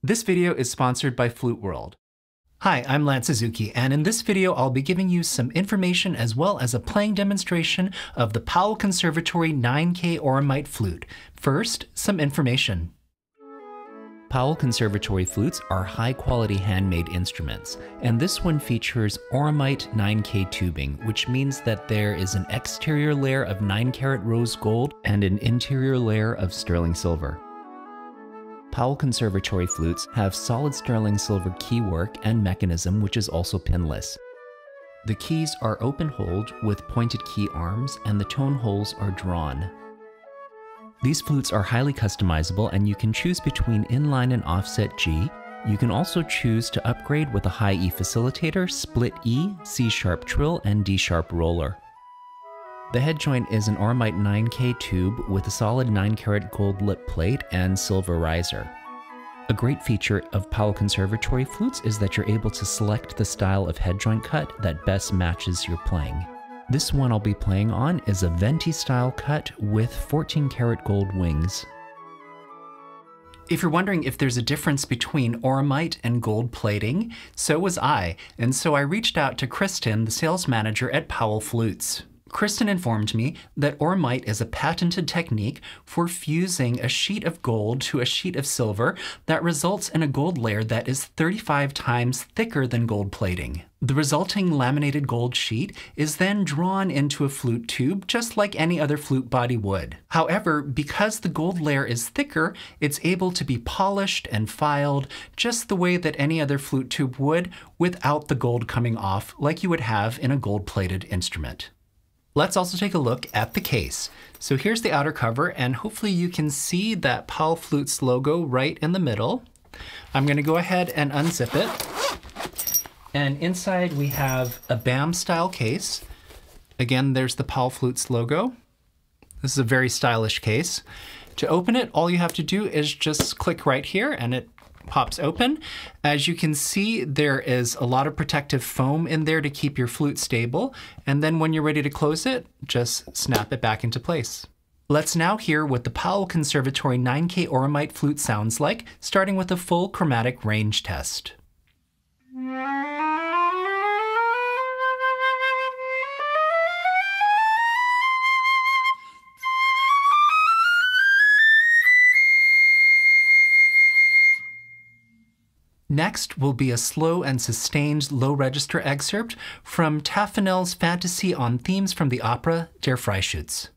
This video is sponsored by Flute World. Hi, I'm Lance Suzuki, and in this video I'll be giving you some information as well as a playing demonstration of the Powell Conservatory 9K Aurumite flute. First, some information. Powell Conservatory flutes are high quality handmade instruments, and this one features Aurumite 9K tubing, which means that there is an exterior layer of 9 karat rose gold and an interior layer of sterling silver. Powell Conservatory flutes have solid sterling silver keywork and mechanism, which is also pinless. The keys are open holed with pointed key arms, and the tone holes are drawn. These flutes are highly customizable, and you can choose between inline and offset G. You can also choose to upgrade with a high E facilitator, split E, C sharp trill, and D sharp roller. The head joint is an Aurumite 9K tube with a solid 9 karat gold lip plate and silver riser. A great feature of Powell Conservatory flutes is that you're able to select the style of head joint cut that best matches your playing. This one I'll be playing on is a venti style cut with 14 karat gold wings. If you're wondering if there's a difference between Aurumite and gold plating, so was I, and so I reached out to Kristen, the sales manager at Powell Flutes. Kristen informed me that aurumite is a patented technique for fusing a sheet of gold to a sheet of silver that results in a gold layer that is 35 times thicker than gold plating. The resulting laminated gold sheet is then drawn into a flute tube just like any other flute body would. However, because the gold layer is thicker, it's able to be polished and filed just the way that any other flute tube would without the gold coming off like you would have in a gold plated instrument. Let's also take a look at the case. So here's the outer cover, and hopefully you can see that Powell Flutes logo right in the middle. I'm gonna go ahead and unzip it. And inside we have a BAM style case. Again, there's the Powell Flutes logo. This is a very stylish case. To open it, all you have to do is just click right here and it pops open. As you can see, there is a lot of protective foam in there to keep your flute stable. And then when you're ready to close it, just snap it back into place. Let's now hear what the Powell Conservatory 9K Aurumite flute sounds like, starting with a full chromatic range test. Next will be a slow and sustained low register excerpt from Taffanel's Fantasy on themes from the opera Der Freischütz.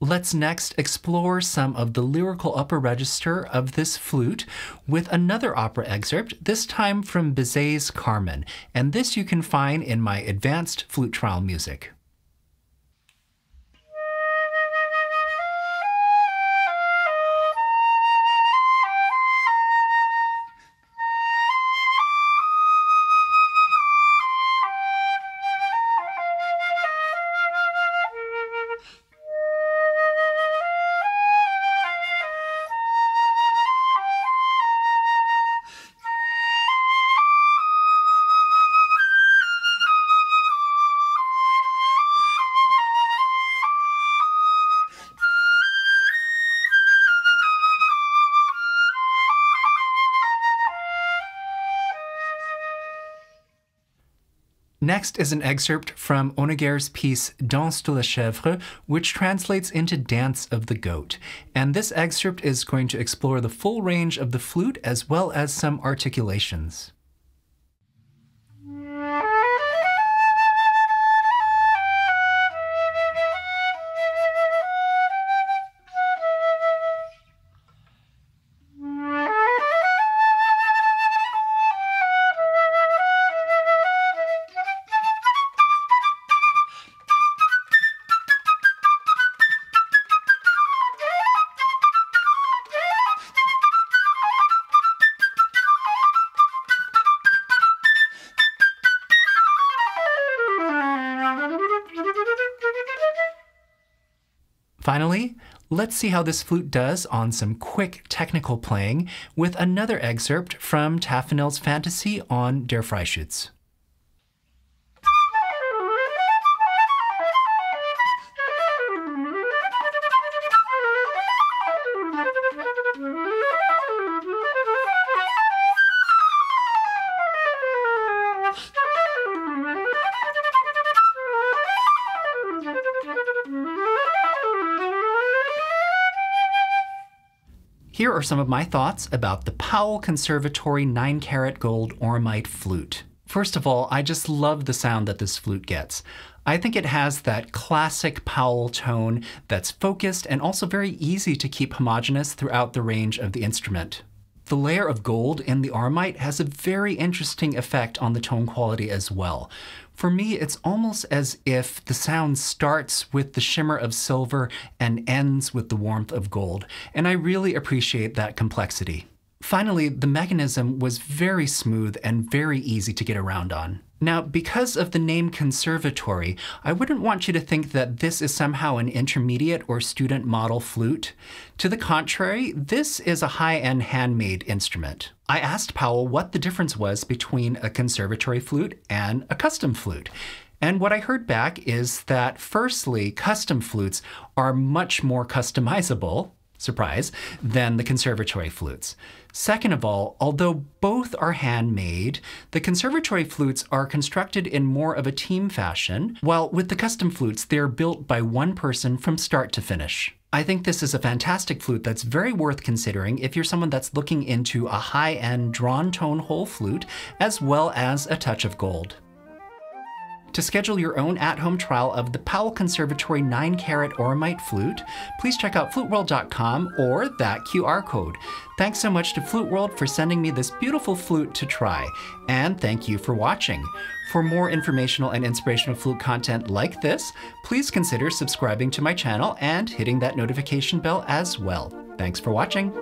Let's next explore some of the lyrical upper register of this flute with another opera excerpt, this time from Bizet's Carmen, and this you can find in my advanced flute trial music. Next is an excerpt from Honegger's piece Danse de la Chèvre, which translates into Dance of the Goat. And this excerpt is going to explore the full range of the flute as well as some articulations. Finally, let's see how this flute does on some quick technical playing with another excerpt from Taffanel's fantasy on Der Freischütz. Here are some of my thoughts about the Powell Conservatory 9 karat gold Aurumite flute. First of all, I just love the sound that this flute gets. I think it has that classic Powell tone that's focused and also very easy to keep homogeneous throughout the range of the instrument. The layer of gold in the Aurumite has a very interesting effect on the tone quality as well. For me, it's almost as if the sound starts with the shimmer of silver and ends with the warmth of gold, and I really appreciate that complexity. Finally, the mechanism was very smooth and very easy to get around on. Now, because of the name conservatory, I wouldn't want you to think that this is somehow an intermediate or student model flute. To the contrary, this is a high-end handmade instrument. I asked Powell what the difference was between a conservatory flute and a custom flute. And what I heard back is that firstly, custom flutes are much more customizable, surprise, than the conservatory flutes. Second of all, although both are handmade, the conservatory flutes are constructed in more of a team fashion, while with the custom flutes, they're built by one person from start to finish. I think this is a fantastic flute that's very worth considering if you're someone that's looking into a high-end drawn tone hole flute, as well as a touch of gold. To schedule your own at-home trial of the Powell Conservatory 9-carat Aurumite flute, please check out fluteworld.com or that QR code. Thanks so much to Flute World for sending me this beautiful flute to try, and thank you for watching. For more informational and inspirational flute content like this, please consider subscribing to my channel and hitting that notification bell as well. Thanks for watching.